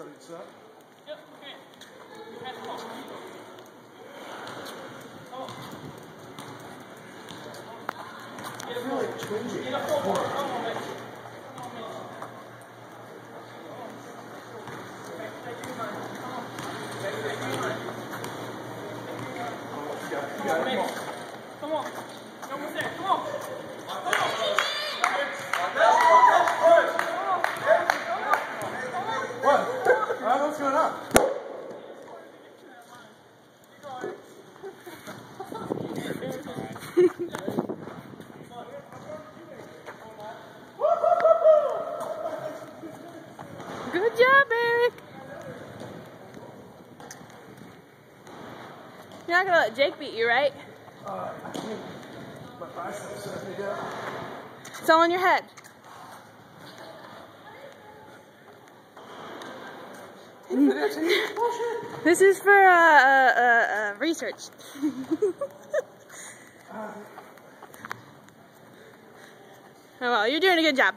starting to suck. Yep, okay. Head come on. Come on. Get a I feel like twinging. Get a full bar. Come on, Mitch. Come on, Mitch. Take, take your mind. Come on. Going on? Good job, Eric. You're not gonna let Jake beat you, right? Uh, I think my biceps set me down. It's all in your head. This is for uh, uh, uh, uh, research. oh well, you're doing a good job.